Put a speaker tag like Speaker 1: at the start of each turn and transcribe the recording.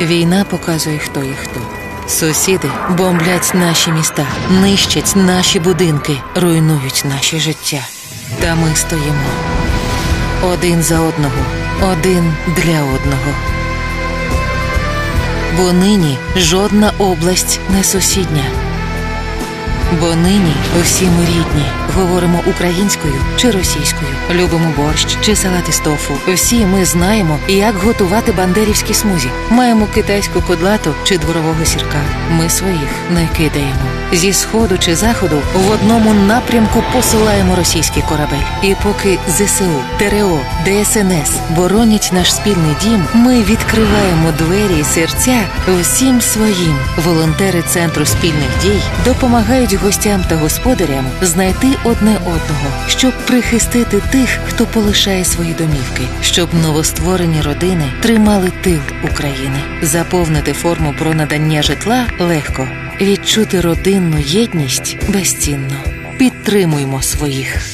Speaker 1: Війна показує, хто є хто. Сусіди бомблять наші міста, нищать наші будинки, руйнують наші життя. Та ми стоїмо один за одного, один для одного. Бо нині жодна область не сусідня. Бо нині всі ми рідні, говоримо українською чи російською, любимо борщ чи салат із тофу. Всі ми знаємо, як готувати бандерівські смузі. Маємо китайську кодлату чи дворового сірка. Ми своїх не кидаємо. Зі сходу чи заходу в одному напрямку посилаємо російський корабель. І поки ЗСУ, ТРО, ДСНС боронять наш спільний дім, ми відкриваємо двері і серця всім своїм. Волонтери центру спільних дій допомагають гостям та господарям знайти одне одного, щоб прихистити тих, хто полишає свої домівки, щоб новостворені родини тримали тил України. Заповнити форму про надання житла легко, відчути родинну єдність безцінно. Підтримуймо своїх.